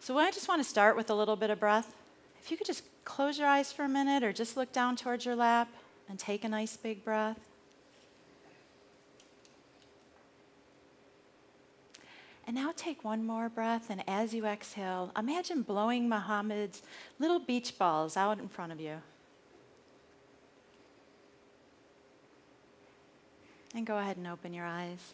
So I just want to start with a little bit of breath. If you could just close your eyes for a minute or just look down towards your lap and take a nice big breath. And now take one more breath, and as you exhale, imagine blowing Muhammad's little beach balls out in front of you. And go ahead and open your eyes.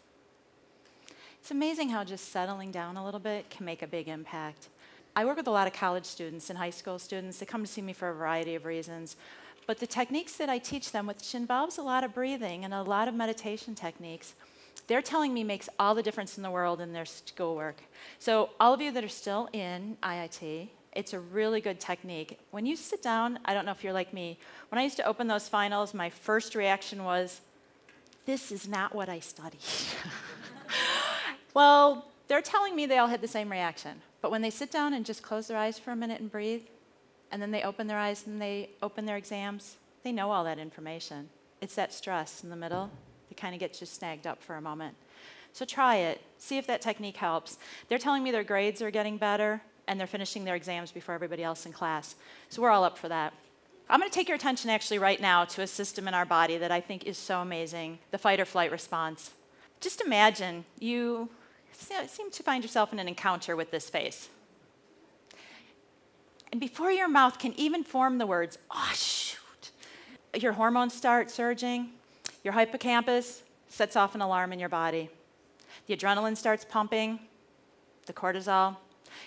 It's amazing how just settling down a little bit can make a big impact. I work with a lot of college students and high school students. They come to see me for a variety of reasons. But the techniques that I teach them, which involves a lot of breathing and a lot of meditation techniques, they're telling me makes all the difference in the world in their schoolwork. So, all of you that are still in IIT, it's a really good technique. When you sit down, I don't know if you're like me, when I used to open those finals, my first reaction was, This is not what I studied. well, they're telling me they all had the same reaction. But when they sit down and just close their eyes for a minute and breathe, and then they open their eyes and they open their exams, they know all that information. It's that stress in the middle that kind of gets you snagged up for a moment. So try it. See if that technique helps. They're telling me their grades are getting better and they're finishing their exams before everybody else in class. So we're all up for that. I'm going to take your attention actually right now to a system in our body that I think is so amazing the fight or flight response. Just imagine you seem to find yourself in an encounter with this face. And before your mouth can even form the words, oh, shoot, your hormones start surging, your hippocampus sets off an alarm in your body. The adrenaline starts pumping, the cortisol.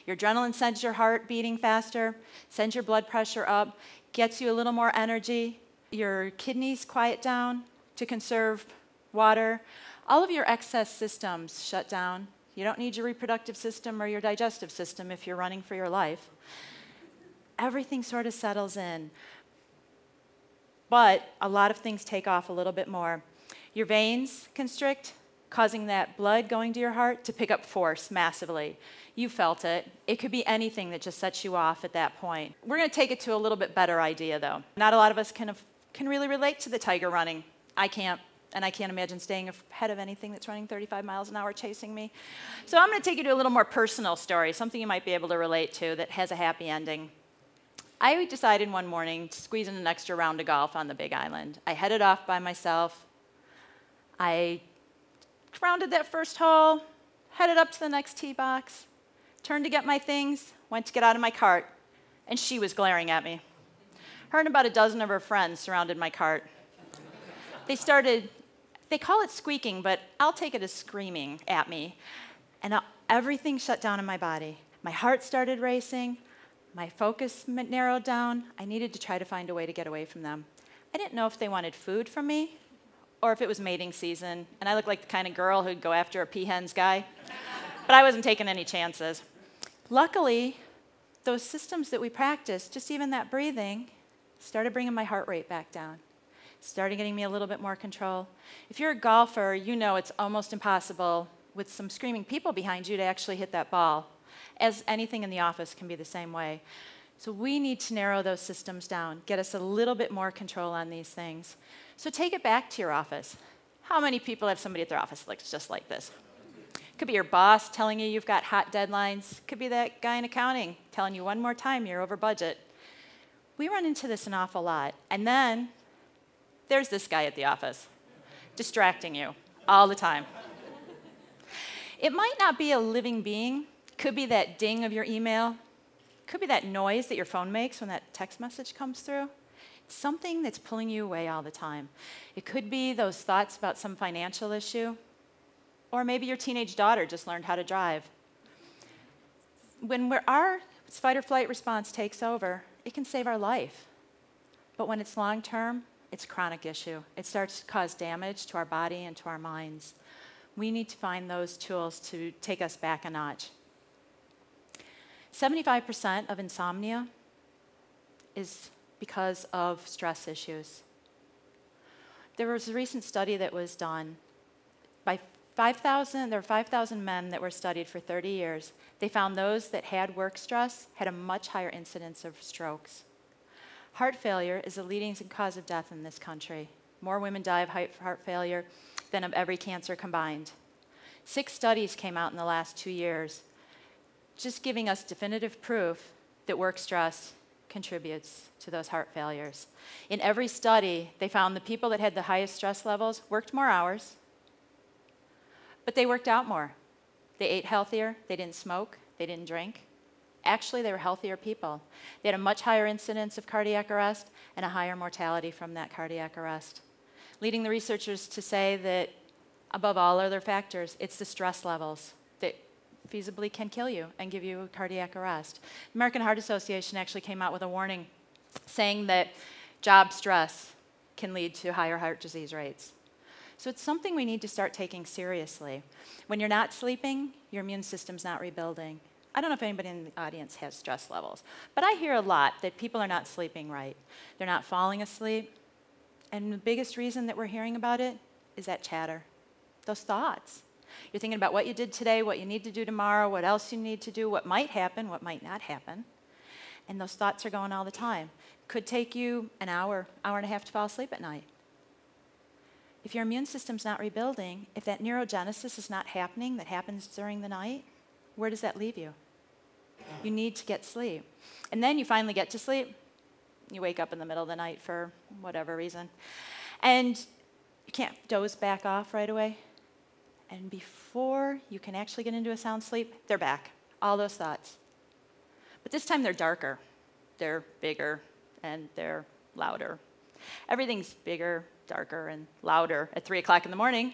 Your adrenaline sends your heart beating faster, sends your blood pressure up, gets you a little more energy. Your kidneys quiet down to conserve water. All of your excess systems shut down. You don't need your reproductive system or your digestive system if you're running for your life. Everything sort of settles in. But a lot of things take off a little bit more. Your veins constrict, causing that blood going to your heart to pick up force massively. You felt it. It could be anything that just sets you off at that point. We're going to take it to a little bit better idea, though. Not a lot of us can, can really relate to the tiger running. I can't. And I can't imagine staying ahead of anything that's running 35 miles an hour chasing me. So I'm going to take you to a little more personal story, something you might be able to relate to that has a happy ending. I decided one morning to squeeze in an extra round of golf on the Big Island. I headed off by myself. I rounded that first hole, headed up to the next tee box, turned to get my things, went to get out of my cart, and she was glaring at me. Her and about a dozen of her friends surrounded my cart. They started, they call it squeaking, but I'll take it as screaming at me. And everything shut down in my body. My heart started racing. My focus narrowed down. I needed to try to find a way to get away from them. I didn't know if they wanted food from me or if it was mating season, and I looked like the kind of girl who'd go after a peahens guy. but I wasn't taking any chances. Luckily, those systems that we practiced, just even that breathing, started bringing my heart rate back down, started getting me a little bit more control. If you're a golfer, you know it's almost impossible with some screaming people behind you to actually hit that ball as anything in the office can be the same way. So we need to narrow those systems down, get us a little bit more control on these things. So take it back to your office. How many people have somebody at their office that looks just like this? Could be your boss telling you you've got hot deadlines. Could be that guy in accounting telling you one more time you're over budget. We run into this an awful lot. And then there's this guy at the office distracting you all the time. It might not be a living being, could be that ding of your email. Could be that noise that your phone makes when that text message comes through. It's something that's pulling you away all the time. It could be those thoughts about some financial issue. Or maybe your teenage daughter just learned how to drive. When our fight or flight response takes over, it can save our life. But when it's long term, it's a chronic issue. It starts to cause damage to our body and to our minds. We need to find those tools to take us back a notch. 75% of insomnia is because of stress issues. There was a recent study that was done by 5,000, there were 5,000 men that were studied for 30 years. They found those that had work stress had a much higher incidence of strokes. Heart failure is the leading cause of death in this country. More women die of heart failure than of every cancer combined. Six studies came out in the last two years just giving us definitive proof that work stress contributes to those heart failures. In every study, they found the people that had the highest stress levels worked more hours, but they worked out more. They ate healthier, they didn't smoke, they didn't drink. Actually, they were healthier people. They had a much higher incidence of cardiac arrest and a higher mortality from that cardiac arrest, leading the researchers to say that above all other factors, it's the stress levels that feasibly can kill you and give you a cardiac arrest. American Heart Association actually came out with a warning saying that job stress can lead to higher heart disease rates. So it's something we need to start taking seriously. When you're not sleeping, your immune system's not rebuilding. I don't know if anybody in the audience has stress levels, but I hear a lot that people are not sleeping right. They're not falling asleep. And the biggest reason that we're hearing about it is that chatter, those thoughts. You're thinking about what you did today, what you need to do tomorrow, what else you need to do, what might happen, what might not happen. And those thoughts are going all the time. Could take you an hour, hour and a half to fall asleep at night. If your immune system's not rebuilding, if that neurogenesis is not happening, that happens during the night, where does that leave you? You need to get sleep. And then you finally get to sleep. You wake up in the middle of the night for whatever reason. And you can't doze back off right away. And before you can actually get into a sound sleep, they're back. All those thoughts. But this time they're darker, they're bigger, and they're louder. Everything's bigger, darker, and louder at 3 o'clock in the morning.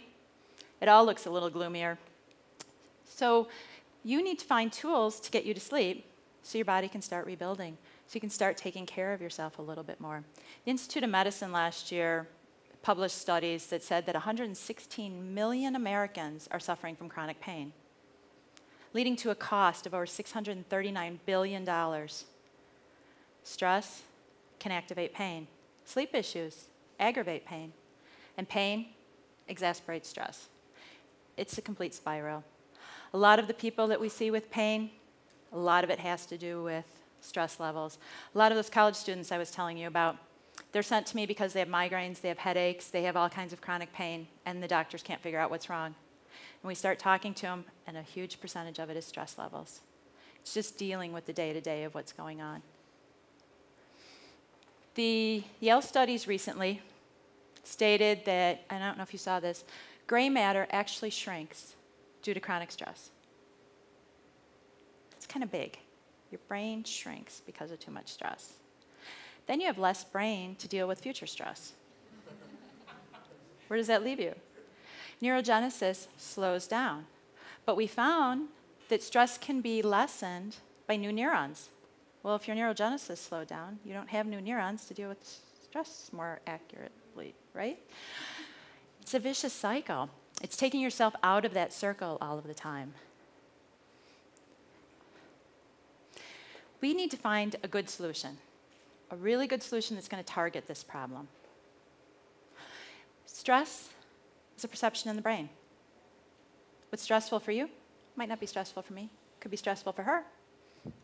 It all looks a little gloomier. So you need to find tools to get you to sleep so your body can start rebuilding, so you can start taking care of yourself a little bit more. The Institute of Medicine last year published studies that said that 116 million Americans are suffering from chronic pain, leading to a cost of over $639 billion. Stress can activate pain. Sleep issues aggravate pain. And pain exasperates stress. It's a complete spiral. A lot of the people that we see with pain, a lot of it has to do with stress levels. A lot of those college students I was telling you about, they're sent to me because they have migraines, they have headaches, they have all kinds of chronic pain, and the doctors can't figure out what's wrong. And we start talking to them, and a huge percentage of it is stress levels. It's just dealing with the day to day of what's going on. The Yale studies recently stated that, I don't know if you saw this, gray matter actually shrinks due to chronic stress. It's kind of big. Your brain shrinks because of too much stress. Then you have less brain to deal with future stress. Where does that leave you? Neurogenesis slows down. But we found that stress can be lessened by new neurons. Well, if your neurogenesis slowed down, you don't have new neurons to deal with stress more accurately, right? It's a vicious cycle. It's taking yourself out of that circle all of the time. We need to find a good solution a really good solution that's going to target this problem. Stress is a perception in the brain. What's stressful for you might not be stressful for me, could be stressful for her.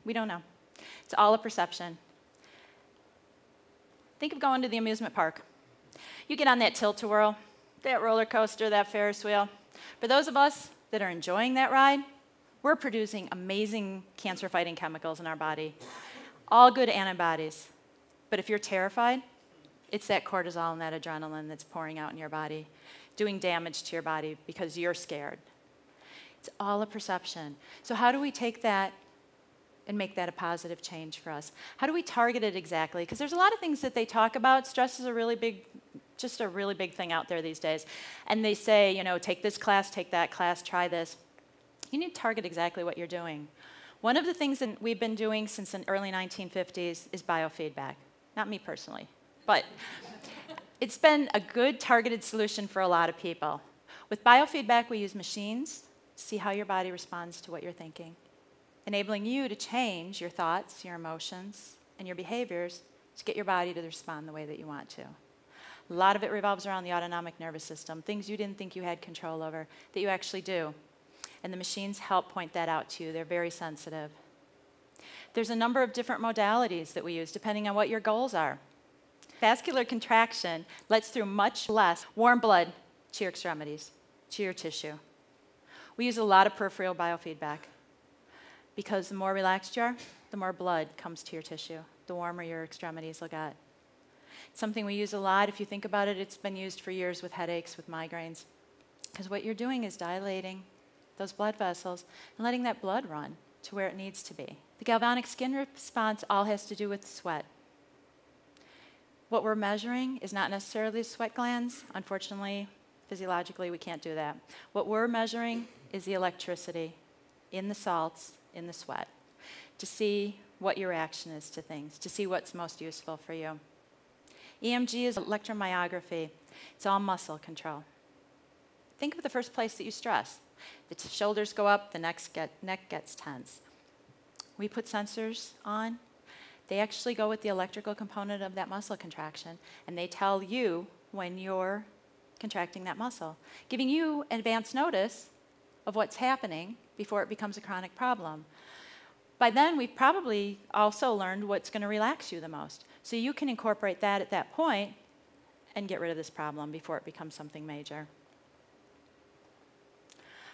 We don't know. It's all a perception. Think of going to the amusement park. You get on that tilt-a-whirl, that roller coaster, that Ferris wheel. For those of us that are enjoying that ride, we're producing amazing cancer-fighting chemicals in our body, all good antibodies. But if you're terrified, it's that cortisol and that adrenaline that's pouring out in your body, doing damage to your body because you're scared. It's all a perception. So, how do we take that and make that a positive change for us? How do we target it exactly? Because there's a lot of things that they talk about. Stress is a really big, just a really big thing out there these days. And they say, you know, take this class, take that class, try this. You need to target exactly what you're doing. One of the things that we've been doing since the early 1950s is biofeedback. Not me personally, but it's been a good targeted solution for a lot of people. With biofeedback, we use machines to see how your body responds to what you're thinking, enabling you to change your thoughts, your emotions, and your behaviors to get your body to respond the way that you want to. A lot of it revolves around the autonomic nervous system, things you didn't think you had control over that you actually do. And the machines help point that out to you. They're very sensitive. There's a number of different modalities that we use depending on what your goals are. Vascular contraction lets through much less warm blood to your extremities, to your tissue. We use a lot of peripheral biofeedback because the more relaxed you are, the more blood comes to your tissue, the warmer your extremities will get. Something we use a lot, if you think about it, it's been used for years with headaches, with migraines. Because what you're doing is dilating those blood vessels and letting that blood run to where it needs to be. The galvanic skin response all has to do with sweat. What we're measuring is not necessarily sweat glands. Unfortunately, physiologically, we can't do that. What we're measuring is the electricity in the salts, in the sweat, to see what your reaction is to things, to see what's most useful for you. EMG is electromyography. It's all muscle control. Think of the first place that you stress. The shoulders go up, the neck, get, neck gets tense. We put sensors on. They actually go with the electrical component of that muscle contraction, and they tell you when you're contracting that muscle, giving you advance notice of what's happening before it becomes a chronic problem. By then, we've probably also learned what's going to relax you the most. So you can incorporate that at that point and get rid of this problem before it becomes something major.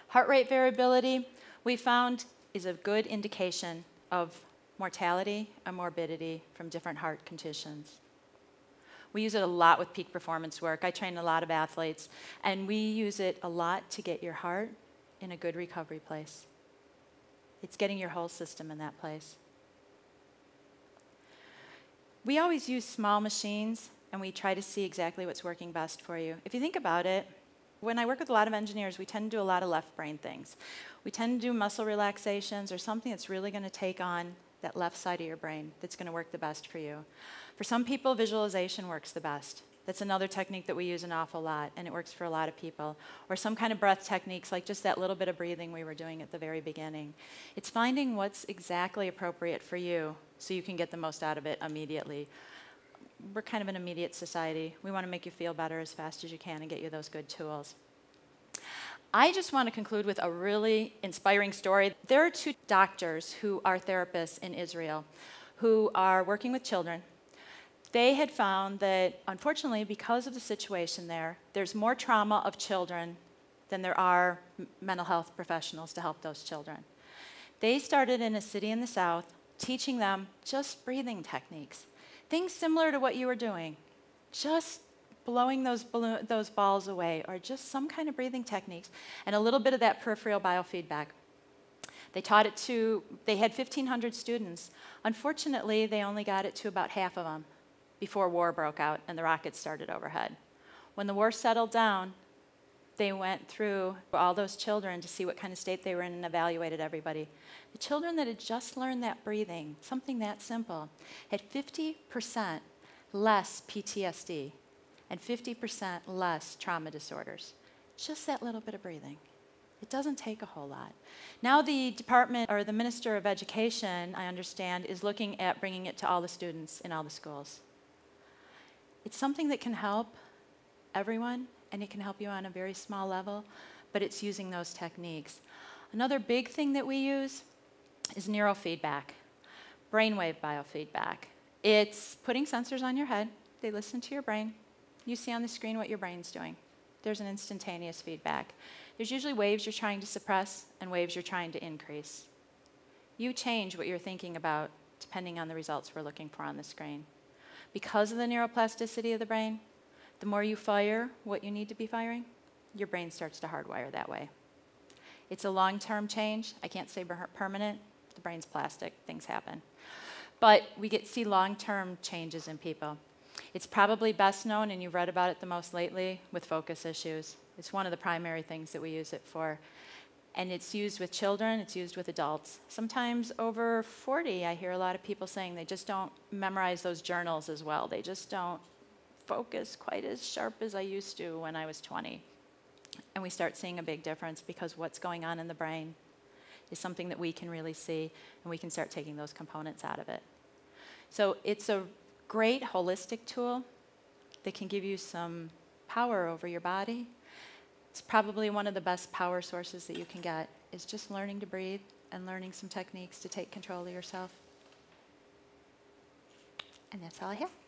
Heart rate variability, we found, is a good indication of mortality and morbidity from different heart conditions. We use it a lot with peak performance work. I train a lot of athletes, and we use it a lot to get your heart in a good recovery place. It's getting your whole system in that place. We always use small machines and we try to see exactly what's working best for you. If you think about it, when I work with a lot of engineers, we tend to do a lot of left brain things. We tend to do muscle relaxations or something that's really going to take on that left side of your brain that's going to work the best for you. For some people, visualization works the best. That's another technique that we use an awful lot, and it works for a lot of people. Or some kind of breath techniques, like just that little bit of breathing we were doing at the very beginning. It's finding what's exactly appropriate for you so you can get the most out of it immediately. We're kind of an immediate society. We want to make you feel better as fast as you can and get you those good tools. I just want to conclude with a really inspiring story. There are two doctors who are therapists in Israel who are working with children they had found that, unfortunately, because of the situation there, there's more trauma of children than there are mental health professionals to help those children. They started in a city in the south teaching them just breathing techniques, things similar to what you were doing, just blowing those, balloon, those balls away, or just some kind of breathing techniques, and a little bit of that peripheral biofeedback. They taught it to, they had 1,500 students. Unfortunately, they only got it to about half of them before war broke out and the rockets started overhead. When the war settled down, they went through all those children to see what kind of state they were in and evaluated everybody. The children that had just learned that breathing, something that simple, had 50% less PTSD and 50% less trauma disorders. Just that little bit of breathing. It doesn't take a whole lot. Now, the department or the Minister of Education, I understand, is looking at bringing it to all the students in all the schools. It's something that can help everyone, and it can help you on a very small level, but it's using those techniques. Another big thing that we use is neurofeedback, brainwave biofeedback. It's putting sensors on your head, they listen to your brain. You see on the screen what your brain's doing. There's an instantaneous feedback. There's usually waves you're trying to suppress and waves you're trying to increase. You change what you're thinking about depending on the results we're looking for on the screen because of the neuroplasticity of the brain, the more you fire what you need to be firing, your brain starts to hardwire that way. It's a long term change. I can't say permanent. The brain's plastic, things happen. But we get see long term changes in people. It's probably best known, and you've read about it the most lately, with focus issues. It's one of the primary things that we use it for. And it's used with children, it's used with adults. Sometimes over 40, I hear a lot of people saying they just don't memorize those journals as well. They just don't focus quite as sharp as I used to when I was 20. And we start seeing a big difference because what's going on in the brain is something that we can really see, and we can start taking those components out of it. So it's a great holistic tool that can give you some power over your body it's probably one of the best power sources that you can get is just learning to breathe and learning some techniques to take control of yourself. And that's all I have.